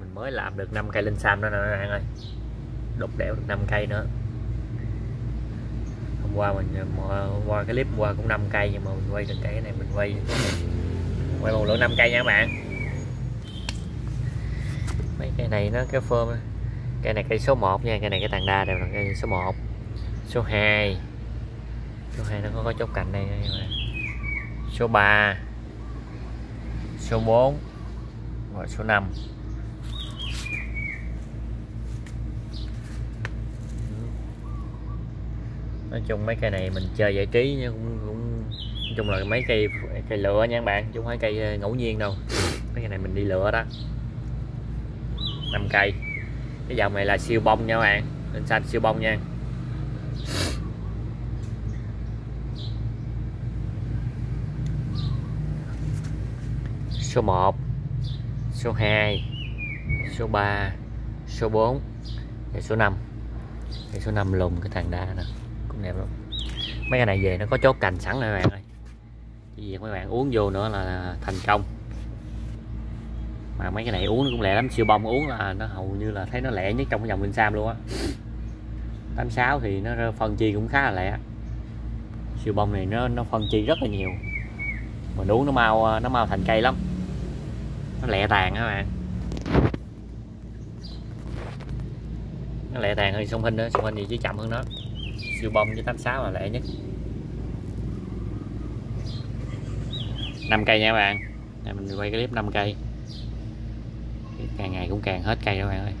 mình mới làm được 5 cây linh sam đó nè anh ơi. Đục đẽo được 5 cây nữa. Hôm qua mình ờ, hôm qua cái clip hôm qua cũng 5 cây nhưng mà mình quay được cái này mình quay quay một lượng 5 cây nha các bạn. Mấy cây này nó cái phơm cây này cây số 1 nha cây này cái tàn đa đều là cây số 1 số 2 số 2 nó có, có chốt cạnh đây nha các bạn. Số 3 số 4 và số 5 nói chung mấy cây này mình chơi giải trí nha cũng, cũng nói chung là mấy cây cây lựa nha các bạn chứ không phải cây ờ, ngẫu nhiên đâu. Mấy cây này mình đi lựa đó. 5 cây. Cái dòng này là siêu bông nha các bạn lên xanh siêu bông nha. Số 1 số 2 số 3 số 4 và số 5 cái số 5 lùng cái thằng đa nè, cũng đẹp lắm. Mấy cái này về nó có chốt cành sẵn rồi, các bạn ơi. Chỉ việc mấy bạn uống vô nữa là thành công. Mà mấy cái này uống nó cũng lẹ lắm, siêu bông uống là nó hầu như là thấy nó lẹ nhất trong cái dòng linh sam luôn á. 86 thì nó phân chi cũng khá là lẹ. Siêu bông này nó nó phân chi rất là nhiều. Mà uống nó mau nó mau thành cây lắm nó lẹ tàn các bạn. Nó lẹ tàn hơn sông hình đó, sông hình gì chứ chậm hơn nó. Siêu bông với 86 là lẹ nhất. 5 cây nha các bạn. Đây mình quay clip 5 cây. Càng ngày cũng càng hết cây các bạn ơi.